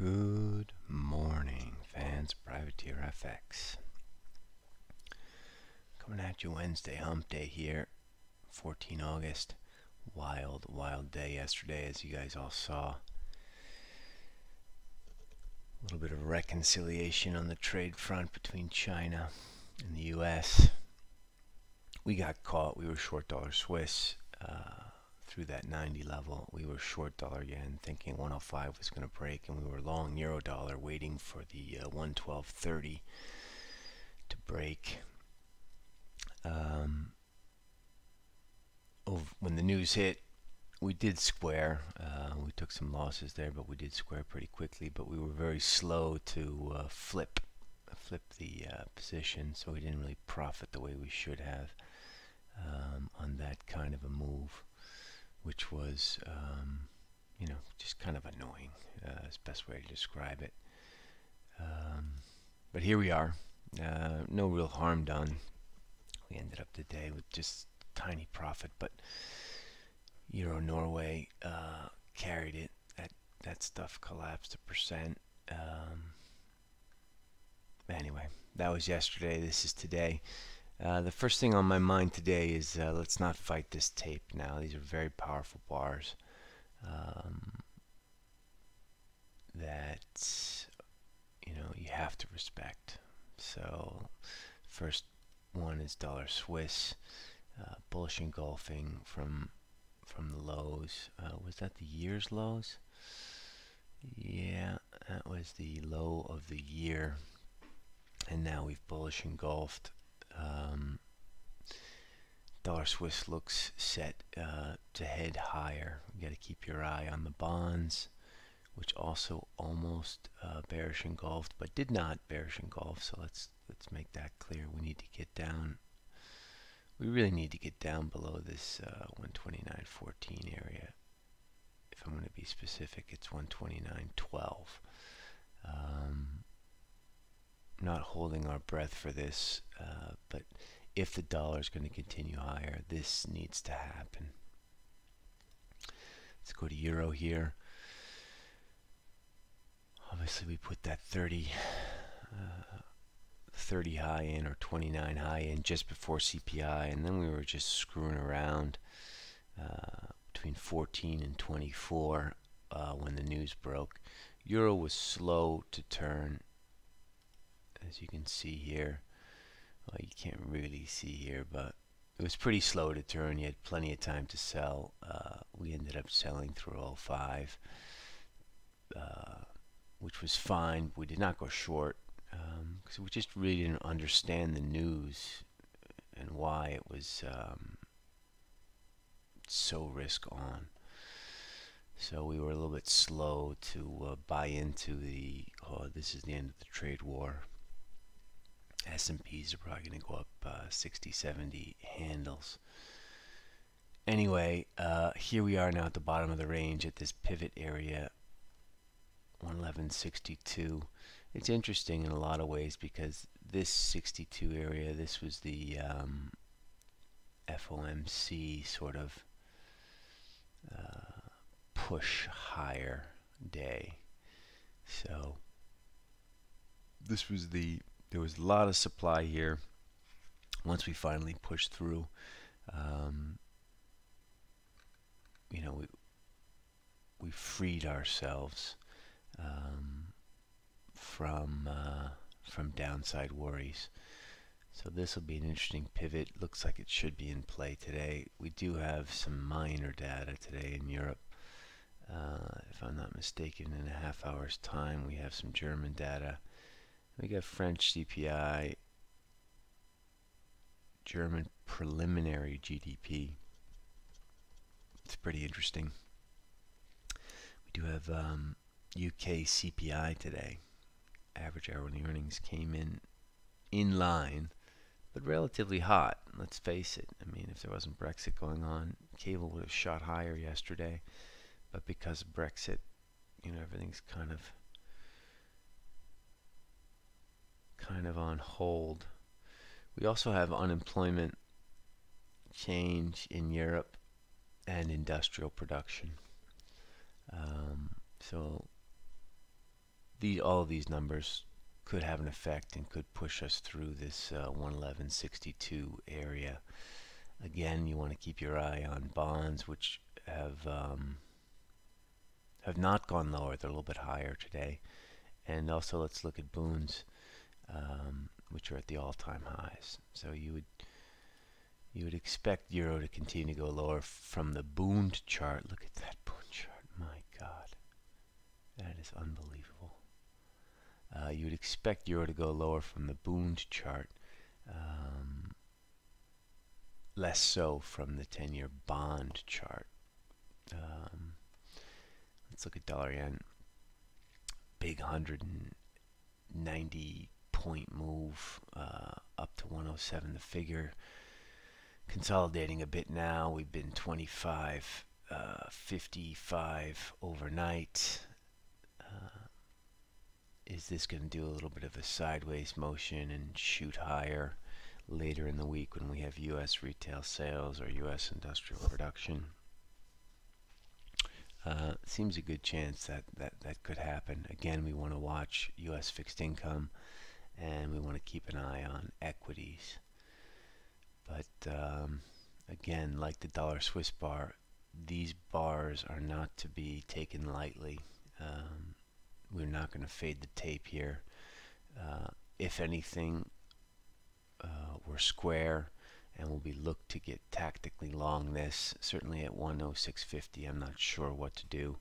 Good morning, fans. of Privateer FX. Coming at you Wednesday, hump day here, 14 August. Wild, wild day yesterday, as you guys all saw. A little bit of reconciliation on the trade front between China and the U.S. We got caught. We were short dollar Swiss. Uh, through that 90 level. We were short dollar yen, thinking 105 was going to break, and we were long euro dollar, waiting for the uh, 112.30 to break. Um, when the news hit, we did square. Uh, we took some losses there, but we did square pretty quickly. But we were very slow to uh, flip, flip the uh, position, so we didn't really profit the way we should have um, on that kind of a move which was, um, you know, just kind of annoying. Uh, is best way to describe it. Um, but here we are. Uh, no real harm done. We ended up today with just tiny profit, but Euro Norway uh, carried it. That that stuff collapsed a percent. Um, anyway, that was yesterday. This is today. Uh, the first thing on my mind today is uh, let's not fight this tape now. These are very powerful bars um, that you know you have to respect. So first one is dollar Swiss, uh, bullish engulfing from from the lows. Uh, was that the year's lows? Yeah, that was the low of the year, and now we've bullish engulfed um, dollar Swiss looks set uh, to head higher. You got to keep your eye on the bonds, which also almost uh, bearish engulfed, but did not bearish engulf. So let's let's make that clear. We need to get down. We really need to get down below this uh, 129.14 area. If I'm going to be specific, it's 129.12. Not holding our breath for this, uh, but if the dollar is going to continue higher, this needs to happen. Let's go to euro here. Obviously, we put that 30, uh, 30 high in or 29 high in just before CPI, and then we were just screwing around uh, between 14 and 24 uh, when the news broke. Euro was slow to turn as you can see here. Well, you can't really see here, but it was pretty slow to turn. You had plenty of time to sell. Uh, we ended up selling through all 05, uh, which was fine. We did not go short because um, we just really didn't understand the news and why it was um, so risk on. So we were a little bit slow to uh, buy into the, oh, this is the end of the trade war. S&Ps are probably going to go up uh, 60, 70 handles. Anyway, uh, here we are now at the bottom of the range at this pivot area, 111.62. It's interesting in a lot of ways because this 62 area, this was the um, FOMC sort of uh, push higher day. So this was the there was a lot of supply here. Once we finally pushed through, um, you know, we we freed ourselves um, from uh, from downside worries. So this will be an interesting pivot. Looks like it should be in play today. We do have some minor data today in Europe. Uh, if I'm not mistaken, in a half hour's time, we have some German data. We got French CPI, German preliminary GDP. It's pretty interesting. We do have um, UK CPI today. Average hourly earnings came in in line, but relatively hot. Let's face it. I mean, if there wasn't Brexit going on, cable would have shot higher yesterday. But because of Brexit, you know, everything's kind of on hold. We also have unemployment change in Europe and industrial production. Um, so the all of these numbers could have an effect and could push us through this uh, 111.62 area. Again, you want to keep your eye on bonds, which have um, have not gone lower. They're a little bit higher today. And also, let's look at Bunds, um, which are at the all-time highs. So you would you would expect euro to continue to go lower from the Bund chart. Look at that Bund chart. My God, that is unbelievable. Uh, you would expect euro to go lower from the Bund chart. Um, less so from the 10-year bond chart. Um, let's look at dollar yen. Big 190 point move uh, up to 107 the figure consolidating a bit now. We've been 25 uh, 55 overnight. Uh, is this going to do a little bit of a sideways motion and shoot higher later in the week when we have US retail sales or US industrial production? Uh, seems a good chance that, that that could happen. Again we want to watch US fixed income and we want to keep an eye on equities but um, again, like the dollar Swiss bar, these bars are not to be taken lightly. Um, we're not going to fade the tape here. Uh, if anything, uh, we're square and we'll be looked to get tactically long this. Certainly at 106.50, I'm not sure what to do.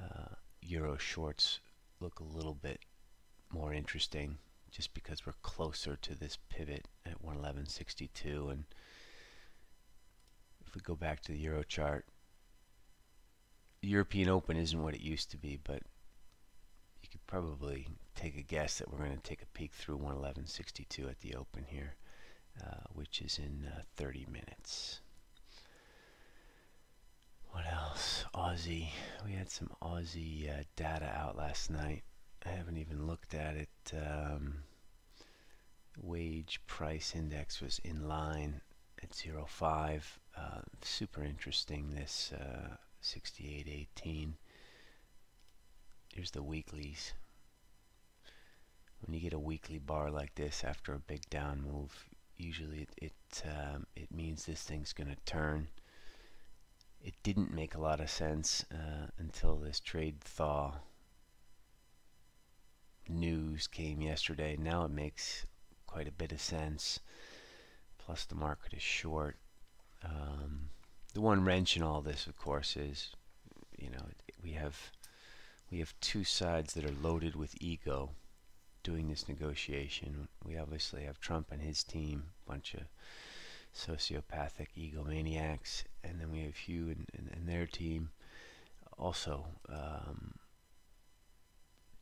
Uh, Euro shorts look a little bit more interesting just because we're closer to this pivot at 111.62 and if we go back to the euro chart European Open isn't what it used to be but you could probably take a guess that we're going to take a peek through 111.62 at the open here uh, which is in uh, 30 minutes. What else? Aussie. We had some Aussie uh, data out last night I haven't even looked at it. Um, wage price index was in line at 0.5. Uh, super interesting, this uh, 68.18. Here's the weeklies. When you get a weekly bar like this after a big down move, usually it it, um, it means this thing's going to turn. It didn't make a lot of sense uh, until this trade thaw news came yesterday. Now it makes quite a bit of sense. Plus, the market is short. Um, the one wrench in all this, of course, is you know we have we have two sides that are loaded with ego doing this negotiation. We obviously have Trump and his team, a bunch of sociopathic egomaniacs, and then we have Hugh and, and, and their team, also um,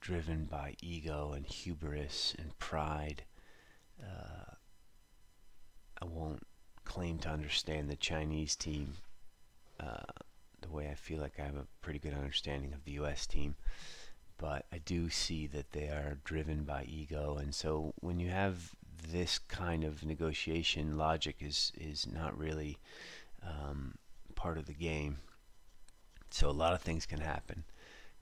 driven by ego and hubris and pride. Uh, I won't claim to understand the Chinese team uh, the way I feel like I have a pretty good understanding of the U.S. team, but I do see that they are driven by ego, and so when you have this kind of negotiation, logic is is not really um, part of the game. So a lot of things can happen.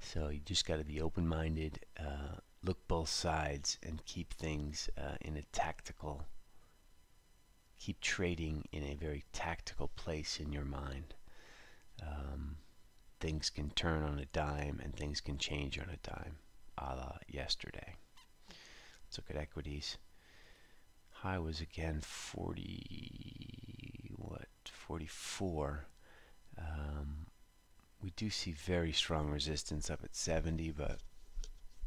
So you just got to be open-minded, uh, look both sides, and keep things uh, in a tactical. Keep trading in a very tactical place in your mind. Um, things can turn on a dime, and things can change on a dime, a la yesterday. Let's look at equities. High was again 40, what, 44. Um, we do see very strong resistance up at 70, but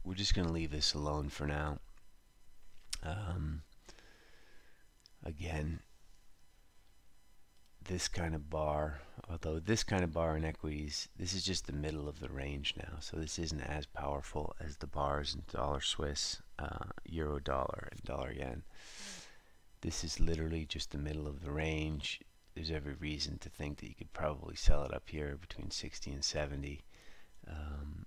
we're just going to leave this alone for now. Um, again, this kind of bar, although this kind of bar in equities, this is just the middle of the range now, so this isn't as powerful as the bars in dollar Swiss, uh, euro dollar, and dollar yen. This is literally just the middle of the range there's every reason to think that you could probably sell it up here between 60 and 70. Um,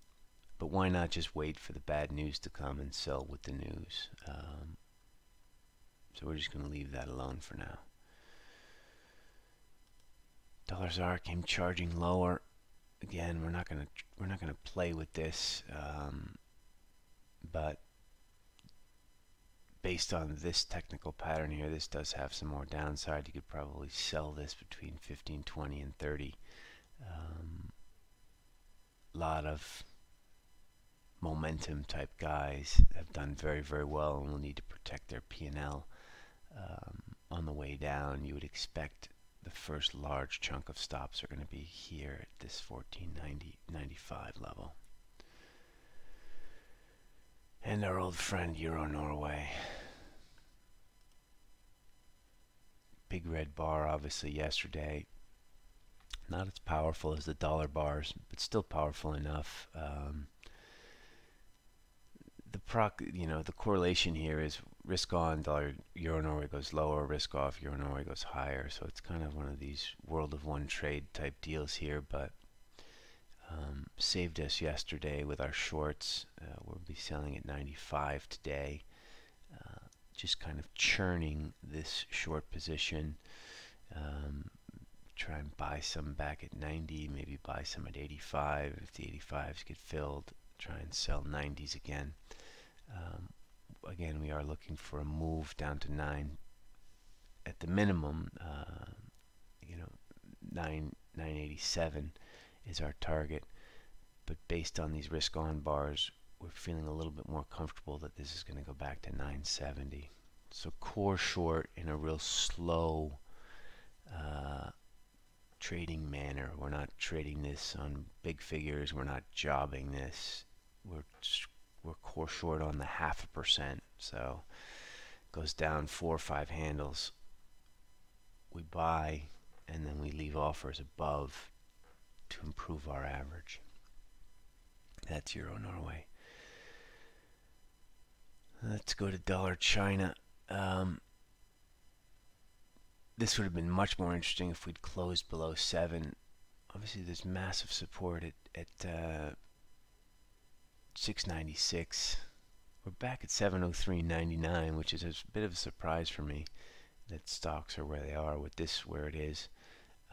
but why not just wait for the bad news to come and sell with the news? Um, so we're just going to leave that alone for now. Dollar ZAR came charging lower. Again, we're not going to we're not going to play with this. Um, but based on this technical pattern here, this does have some more downside. You could probably sell this between 15, 20, and 30. A um, lot of momentum type guys have done very, very well and will need to protect their P&L um, on the way down. You would expect the first large chunk of stops are going to be here at this 1490.95 level. And our old friend Euro Norway. Big red bar, obviously, yesterday. Not as powerful as the dollar bars, but still powerful enough. Um, the proc, you know, the correlation here is risk on dollar euro Norway goes lower, risk off euro Norway goes higher. So it's kind of one of these world of one trade type deals here, but um, saved us yesterday with our shorts. Uh, we'll be selling at 95 today. Uh, just kind of churning this short position. Um, try and buy some back at 90, maybe buy some at 85. If the 85s get filled, try and sell 90s again. Um, again, we are looking for a move down to 9 at the minimum. Uh, you know, 9 987 is our target. But based on these risk on bars, we're feeling a little bit more comfortable that this is going to go back to 970. So core short in a real slow uh, trading manner. We're not trading this on big figures. We're not jobbing this. We're we're core short on the half a percent. So goes down four or five handles. We buy and then we leave offers above to improve our average. That's Euro Norway. Let's go to dollar China. Um, this would have been much more interesting if we'd closed below 7. Obviously, there's massive support at, at uh, 696. We're back at 703.99, which is a bit of a surprise for me that stocks are where they are with this where it is.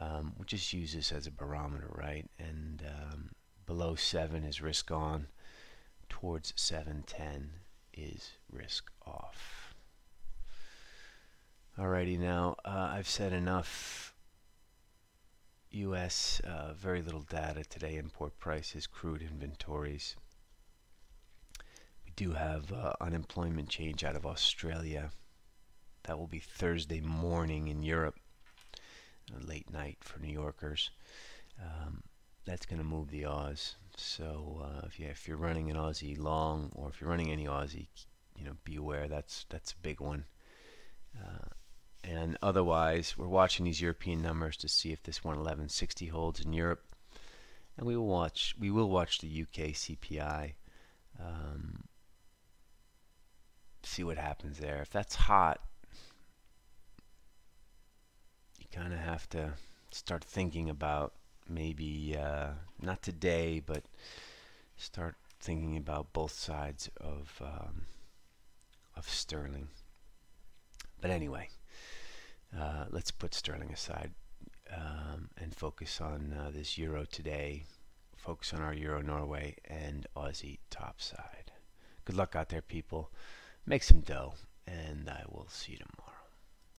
Um, we'll just use this as a barometer, right? And um, below 7 is risk on. Towards 710 is risk off. Alrighty, now uh, I've said enough. U.S. Uh, very little data today. Import prices, crude inventories. We do have uh, unemployment change out of Australia. That will be Thursday morning in Europe late night for New Yorkers. Um, that's going to move the Oz. So uh, if, you, if you're running an Aussie long, or if you're running any Aussie, you know, be aware that's that's a big one. Uh, and otherwise, we're watching these European numbers to see if this 111.60 holds in Europe, and we will watch we will watch the UK CPI. Um, see what happens there. If that's hot, kind of have to start thinking about maybe uh, not today, but start thinking about both sides of um, of sterling. But anyway, uh, let's put sterling aside um, and focus on uh, this euro today. Focus on our euro Norway and Aussie topside. Good luck out there, people. Make some dough, and I will see you tomorrow.